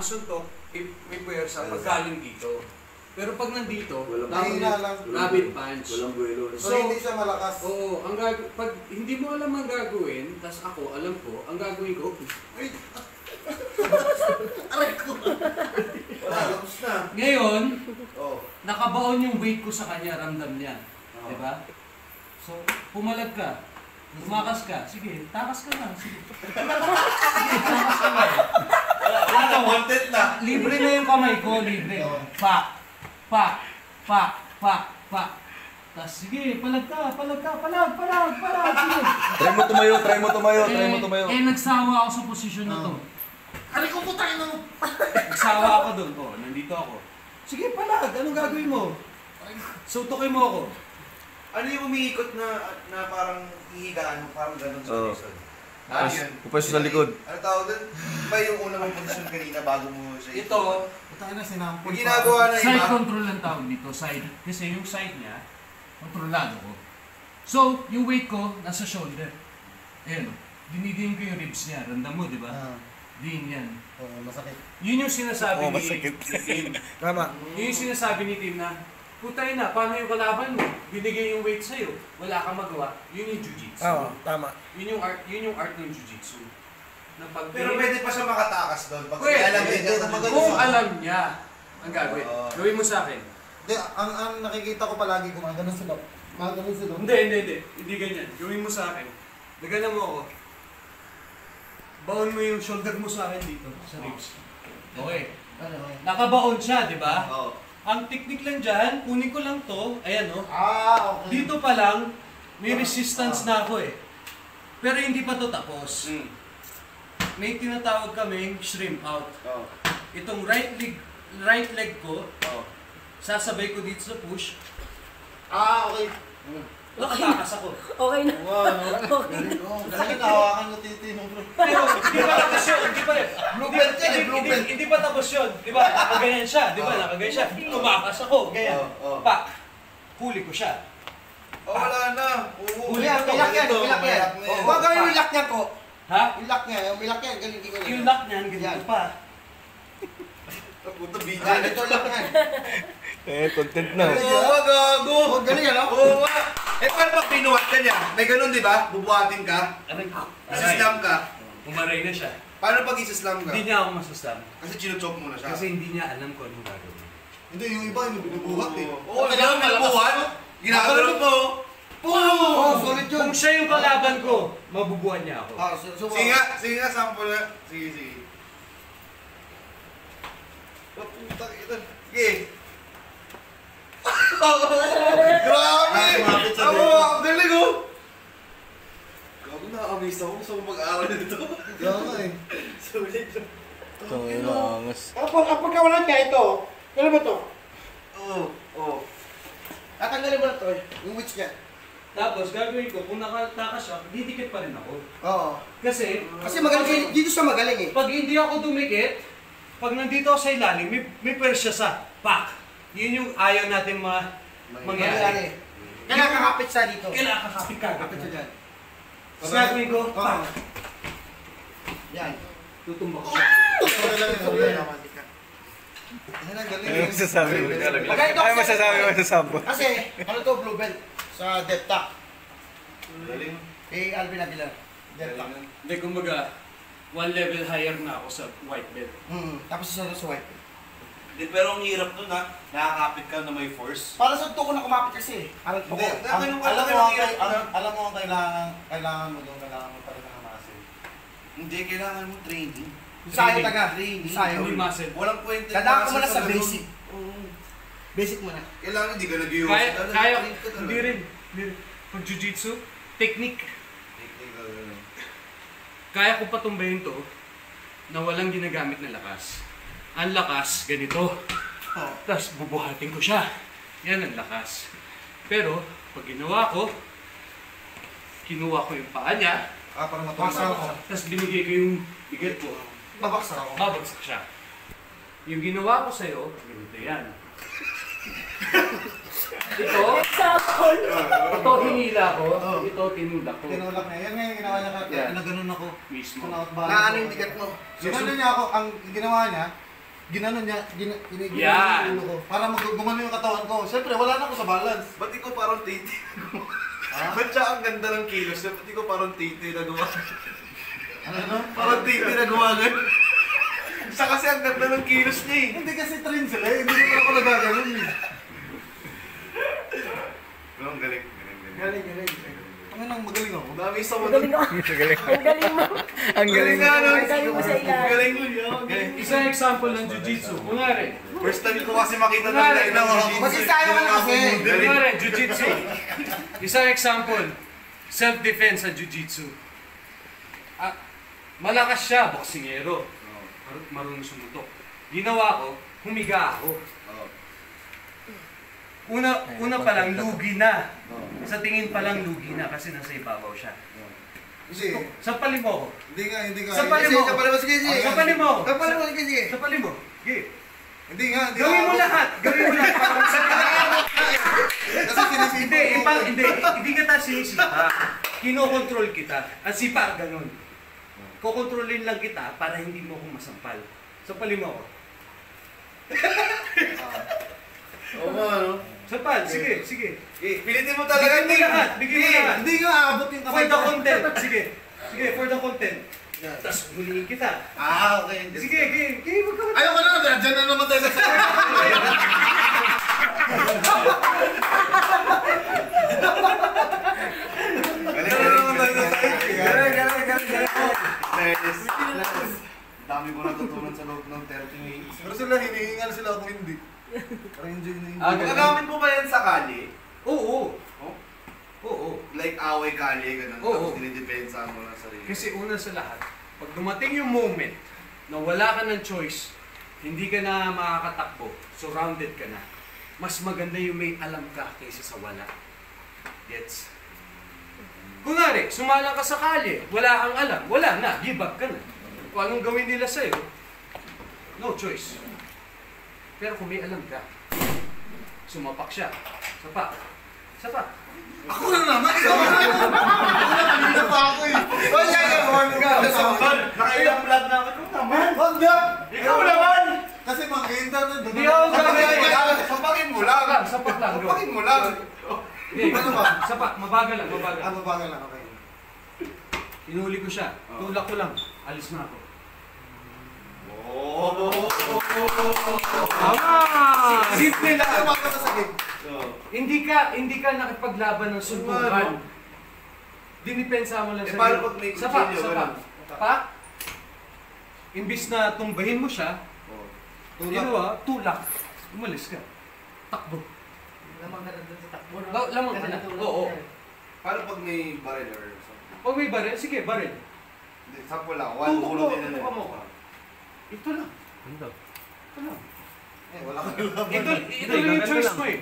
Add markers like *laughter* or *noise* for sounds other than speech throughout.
ang suntok, may, may puwersa pag galing dito. Pero pag nandito, Walang- Mahina lang. rabbit punch. Walang buwelo. So, So, hindi siya malakas. Oo, ang gag pag hindi mo alam ang gagawin, tas ako alam ko, ang gagawin ko, *laughs* Aray ko. Wala, tapos na. ngayon, Oh. nakabaon yung weight ko sa kanya, ramdam niya. Oo. Di ba? So, pumalag ka. Tumakas ka. Sige, takas ka na. Sige. *laughs* Sige, takas ka na. Wala na, wanted na. Libre na yung kamay ko, libre. Pa, pa, pa, pa, pa. Tapos sige, palag ka, palag ka, palag, palag, palag. Sige. Try mo tumayo, try mo tumayo, try mo Eh, tumayo. eh, nagsawa ako sa posisyon na to. Aray ko po tayo nung. Nagsawa ako doon. Oh, nandito ako. Sige, palag. Anong gagawin mo? Sutukin mo ako. Ano yung umiikot na na parang hihigaan mo, parang ganun sa Oo. person? Ah, Pupwesto sa likod. Ano tawag doon? Iba yung una mong posisyon kanina bago mo siya Ito, Tayo na, sinampol. Yung ginagawa na side control ang tawag dito. Side. Kasi yung side niya, kontrolado ko. So, yung weight ko, nasa shoulder. Ayan. Dinidiin ko yung ribs niya. Randam mo, di ba? Ah, Din yan. oh, masakit. Yun yung sinasabi Oo, ni, ni Tim. *laughs* Tama. Yun yung sinasabi ni Tim na, putay na, paano yung kalaban mo? Binigay yung weight sa'yo. Wala kang magawa. Yun yung jujitsu. tama. Yun yung art, yun yung art ng jujitsu. Na pag pero pwede pa siya makatakas doon. Pag Pwede. alam din Pwede, ka magaling Kung alam niya ang gagawin. Oo. Gawin mo sa akin. Hindi, ang, ang nakikita ko palagi gumagano sila. Gumagano sila. Hindi, hindi, hindi. Hindi ganyan. Gawin mo sa akin. Nagana mo ako. Baon mo yung shoulder mo sa akin dito, sa ribs. Okay. Ano. Nakabaon siya, di ba? Oo. Ang technique lang dyan, kunin ko lang to, ayan oh. Ah, okay. Dito pa lang, may resistance na ako eh. Pero hindi pa to tapos. Mm. May tinatawag kaming shrimp out. Oo. Itong right leg, right leg ko, Oo. sasabay ko dito sa push, Ah, okay. Nakatakas ako. Okay na. Wow, no? *laughs* Galing ko. Galing nahawakan mo titi mo bro. Pero hindi pa tapos yun, hindi pa Bluebird yan eh, hindi, bluebird. hindi, hindi pa tapos yun. Di ba? Nakaganyan siya, di ba? Nakaganyan siya. Tumakas ako, ganyan. Oo, oo. Pa, huli ko siya. Oh, wala na. Huli ko. ilak yan, ilak yan. ilak na. Oh, Huwag yung ilak niya ko. Ha? Ilak niya, ilak niya, galing ko. Yung lock niyan, ganito Yan. pa. Puta video. Yan, ito ilak niya. Eh, content na. Oo, wag gago. Oh, galing yan, oh. Oo, nga. Eh, paano pag pinuhat ka niya? May ganun, di ba? Bubuhatin ka. Aray, Isislam ka. Umaray na siya. Paano pag isislam ka? Hindi niya ako masustan. Kasi chinuchok mo na siya. Kasi hindi niya alam kung anong gagawin. Hindi, yung iba, yung binubuhat eh. Oo, kailangan pinubuhat. Ginagano mo. Oh, solid yun. Kung siya yung kalaban ko, mabubuhan niya ako. Ah, so, so, Sige nga, sige nga, sample na. Sige, sige. Puta, kita. Sige. Grabe! Ako, ang galing oh! Gago na-amaze ako sa mag-aaral nito. Nga eh. *laughs* Sulit. Tangilangas. Kapag, kapag kawalan niya ito, ano ba to? Oo, oo. Tatanggalin mo na to eh, yung witch niya. Tapos gagawin ko, kung nakatakas siya, didikit pa rin ako. Oo. Kasi, Kasi magaling, dito siya magaling eh. pag hindi ako dumikit, pag nandito sa ilalim, may, may pwersa sa pak. Yun yung ayaw natin ma mangyari. Mangyari. Kaya kakapit siya dito. Kailangan kakapit ka. Kakapit siya dyan. Tapos gagawin ko, pak. Yan. Tutumbak siya. Sorry lang yun, sorry lang. Ano masasabi mo? Ano masasabi mo masasabi mo? Kasi, ano to, blue belt sa Death Tack. Galing. Kay Alvin Aguilar. Death Tack. Hindi, kumbaga, one level higher na ako sa white belt. Hmm. Tapos isa sa white. Di, pero ang hirap nun ha, nakakapit ka na may force. Para sa ko na kumapit kasi. Alam ko, Hindi, ang- ka- alam mo, ang, alam, mo ang kailangan, kailangan mo doon, kailangan mo pa rin ng muscle. Hindi, kailangan mo training. Sayo taga. Training. Sayo. Hindi muscle. Walang kwenta. Dadaan ko muna sa basic. Oo. Basic muna. Kailangan hindi ka nag-iwas. Kaya, kaya, hindi rin. Hindi rin. Pag jujitsu, technique. Technical, ganun. Kaya ko patumbayin to na walang ginagamit na lakas. Ang lakas, ganito. Oh. Tapos bubuhatin ko siya. Yan ang lakas. Pero, pag ginawa ko, kinuha ko yung paa niya, Ah, para matulog ako. tapos binigay ko yung bigat ko, Babaksak ako. babagsak siya. Yung ginawa ko sa'yo, ganito yan. ito, Example. Ito hinila ko, ito tinulak ko. Tinulak niya. Yan nga yung ginawa niya kaya Yan. na ganun ako. Mismo. Na ano yung bigat mo? Sinalo niya ako, ang ginawa niya, Ginano niya, gina, ginigil Yan. yung ulo ko. Para mag gumano yung katawan ko. Siyempre, wala na ako sa balance. Ba't ikaw parang titi? *laughs* Ba't siya ang ganda ng kilos niya? Ba't ikaw parang titi na gumawa? Ano, ano? Parang titi na gumagan. Siya kasi ang ganda ng kilos niya eh. Hindi kasi train sila eh. Hindi naman ako nagaganon eh. Pero ang galing. Galing, Galing, galing. Ang nang magaling ako. Dami sa Ang mga. galing ako. Ang galing mo. Ang galing. no? Ang galing mo sa Ang ilalim. galing mo yun. Isang example ng jiu-jitsu. Kunwari, First time ko kasi makita Kunwari, talaga ina mga Mag-isayo ka na kasi. Kunwari, jiu-jitsu. Isang example, self-defense sa jiu-jitsu. Ah, malakas siya, boksingero. Mar- marunong sumutok. Ginawa ko, humiga ako. Oo. Una, una pa lang, lugi na. Sa tingin pa lang, lugi na kasi nasa ibabaw siya. Kasi, Sampalin mo ako. hindi nga, hindi nga. Sampalin mo ako. Sampalin mo, sige, sige. Sampalin mo ako. Sampalin mo, sige, sige. Sampalin mo. Sige. Hindi nga, hindi Gawin mo lahat. Gawin mo lahat. Sa Kasi sinisipon Hindi, ko. ipa, hindi, hindi kita sinisipa. Kinokontrol kita. Ang sipa, ganun. Kokontrolin lang kita para hindi mo ako masampal. Sampalin mo ako. Oo nga, no? Sampal, sige, sige. Eh, pilitin mo talaga. Bigyan mo lahat, bigyan mo Eh, lahat. Hindi nga, abot yung For kamay the ko. content, *laughs* sige. Sige, for the content. Tapos huliin kita. Ah, okay. Sige, sige, sige, wag ka Ayoko na, dyan na naman tayo sa *laughs* Galing, galing. Galing, galing, galing, galing. Fairness. Dami ko natutunan sa loob ng 30 minutes. Pero sila, hinihingal sila ako hindi. Parang enjoy na enjoy. Ah. Magagamit mo ba yan sa kali? Oo. Oh? Oo. Like away kali, ganun. Oo. Tapos dinidepensa mo lang sarili. Kasi una sa lahat, pag dumating yung moment na wala ka ng choice, hindi ka na makakatakbo, surrounded ka na, mas maganda yung may alam ka kaysa sa wala. Gets? Kunwari, sumala ka sa kalye, wala kang alam, wala na, give up ka na. Kung anong gawin nila sa'yo, no choice. Pero kung may alam ka, sumapak siya, sapak, sapak. Ako na naman! Ikaw na naman! Kanina pa ako eh! Yeah, yeah, one ka! Nakailang vlog na ako. Naman. Wag na! Ikaw naman! Kasi mga internet. Hindi ako gagawin. Sapakin mo Sapak lang, sapak lang. Sapakin mo lang. Hindi, Ano ba? sapak, mabagal lang, mabagal. Ano ba lang, okay. Hinuli ko siya. Tulak ko lang. Alis na ako. Oh. Tama! Simple Ano lang. ba ka sa game? Hindi ka, hindi ka nakipaglaban ng suntukan. Ano? Dinipensa mo lang Eh, sa paano pag may Sapa, kutsilyo, sapa. ganun? Pa? Imbis na tumbahin mo siya, Tulak. ginawa, tulak. Umalis ka. Takbo. Lamang ka na dun sa takbo. no? La- lamang ka na. Natutulog Oo. ka. Paano pag may baril or something? Pag may baril, sige, baril. Hindi, sample lang. One Tutok mo, tutok mo. Ito lang. Lang. Eh, wala kang laban. *laughs* Ito, ito lang yung choice mo eh.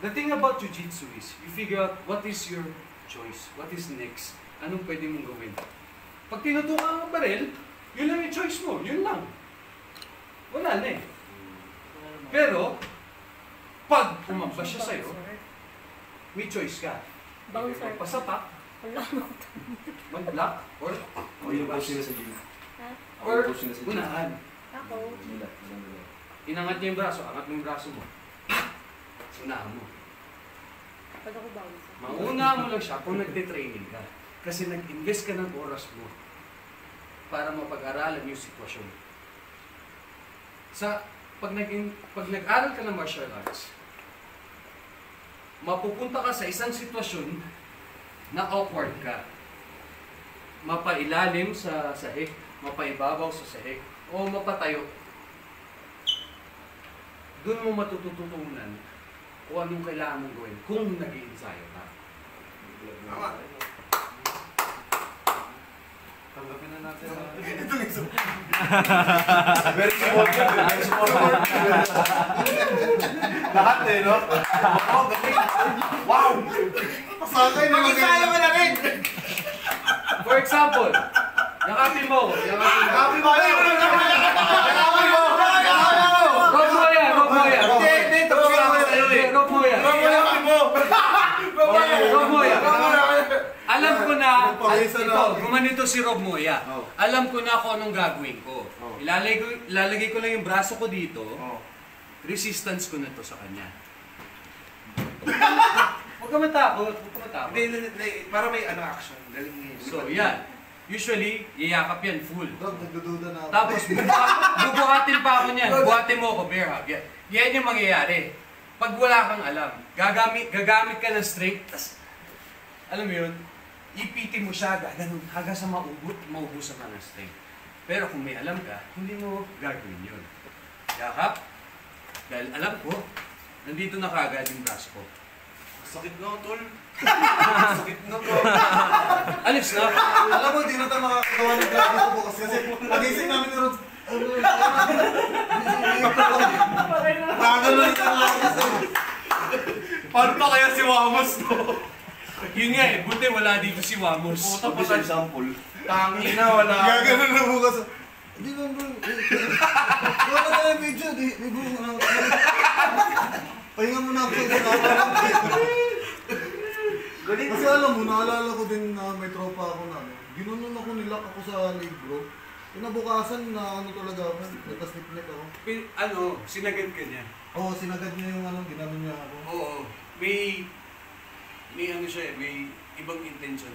The thing about Jiu-Jitsu is, you figure out what is your choice, what is next, anong pwede mong gawin. Pag tinutukan ang baril, yun lang yung choice mo, yun lang. Wala na eh. Pero, pag umamba siya sa'yo, may choice ka. Bouncer. Pasapak, Wala. mag-block, or, O yung push nila sa gym. Ha? or push nila sa gym. unahan. Ako. Inangat niya yung braso, angat mo yung braso mo. Unahan mo. Pag ako bouncer. Mauna mo lang siya kung nagde-training ka. Kasi nag-invest ka ng oras mo para mapag-aralan yung sitwasyon. Sa pag nag pag nag-aral ka ng martial arts, mapupunta ka sa isang sitwasyon na awkward ka. Mapailalim sa sahig, mapaibabaw sa sahig, o mapatayo. Doon mo matututunan kung anong kailangan mong gawin kung nag-iensayo ka. Tama. Tanggapin na natin. *laughs* *laughs* Very supportive. Very supportive. Lahat eh, no? Oh, galing. Wow! Pasakay na Mag-isayo ka na rin! For example, yakapin mo. Yakapin mo. Happy mo! Rob mo yan, rob mo yan. Hindi, hindi. Sa'yo eh. Rob mo yan. Happy mo! Rob mo yan. alam ko na, ito, gumanito si Rob Moya. Oh. Alam ko na kung anong gagawin ko. Oh. Ilalagay ko, ilalagay ko lang yung braso ko dito. Oh. Resistance ko na to sa kanya. Huwag ka matakot, huwag ka matakot. Para may ano action. So, yan. Usually, yayakap yan full. Rob, nagdududa na ako. Tapos, bubuha- bubuhatin pa ako niyan. Buhatin mo ako, bear hug. Yan. Yan yung mangyayari. Pag wala kang alam, gagamit, gagamit ka ng strength, tas, alam mo yun, ipitin mo siya, ganun, hanggang sa maubot, maubusan ka ng strength. Pero kung may alam ka, hindi mo gagawin yun. Yakap, dahil alam ko, nandito na kagad yung braso ko. Sakit na, tol. *laughs* Sakit na to. Alis na! Alam mo, di na tayo makakagawa ng vlog dito po kasi pagising namin ni Rob. Nakagano rin ang lakas. Paano pa kaya si Wamos to? Yun nga eh, buti wala dito si Wamos. Puta pa sa sample. Tangina, wala. Gagano na bukas. Di ba bro? Wala tayo video. Di, ano, Pahinga mo na ako sa Galing. Kasi alam mo, naalala ko din na may tropa ako na ano. Ginunon ako, nilak ako sa leg bro. Kinabukasan na ano talaga ako, nagka-snip-nip ako. Pin- ano, sinagad ka niya. Oo, sinagad niya yung ano, ginanon niya ako. Oo. May, may ano siya eh, may ibang intention.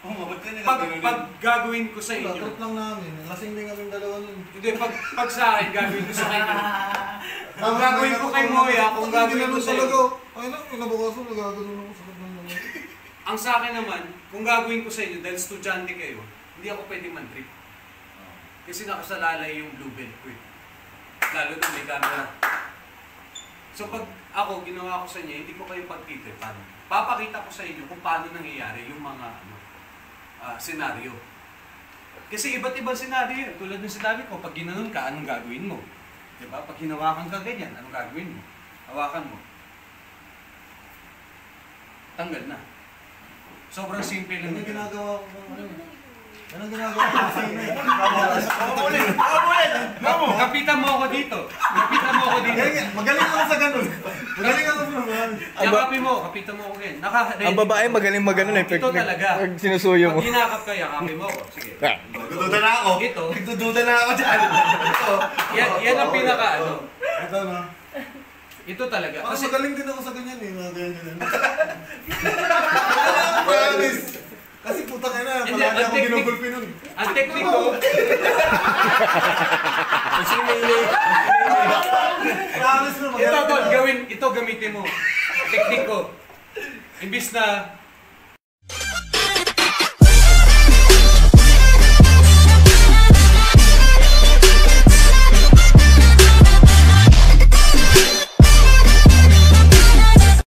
Oo nga, ba't ka Pag, pag gagawin ko sa inyo, trip lang namin. Lasing din kaming dalawa nun. hindi, pag, pag sa akin, gagawin ko sa inyo. *laughs* Kung gagawin ko kay Moya, kung gagawin ko sa talaga. inyo. Ay na, kinabukasan, nagagano ako sa ng naman. *laughs* Ang sa akin naman, kung gagawin ko sa inyo, dahil estudyante kayo, hindi ako pwede man-trip. Kasi nakasalalay yung blue belt ko eh. Lalo na may camera. So pag ako, ginawa ko sa inyo, hindi ko kayo pagtitripan. Papakita ko sa inyo kung paano nangyayari yung mga ano, ah, senaryo. Kasi iba't ibang senaryo yun. Tulad ng sinabi ko, pag ginanon ka, anong gagawin mo? Diba? Pag hinawakan ka ganyan, anong gagawin mo? Hawakan mo. Tanggal na. Sobrang simple lang. Yun. ginagawa ko. ano, ginagawa ko. Habulin! Habulin! Mamo! Kapitan mo ako dito. Mo ako dito. Galing- Magaling ako sa ganun. Magaling ako sa naman. Yakapin mo, kapitan mo ako ngayon. Naka Ang babae magaling magano eh. Ito talaga. Pag sinusuyo mo. Pag hinakap ka, yakapin mo ako. Sige. Nagdududa na ako. Ito. Nagdududa na ako dyan. Ito. Yan, yan ang pinaka ano. Ito na. Ito talaga. Kasi Kasi magaling din ako sa ganyan eh. Mga ganyan ganyan. *laughs* Promise. Kasi putang ina, Hindi, palagi ang ako technique- ginugulpi nun. ang teknik ko, *laughs* Promise na ito ako. gawin, ito gamitin mo. Teknik ko. Imbis na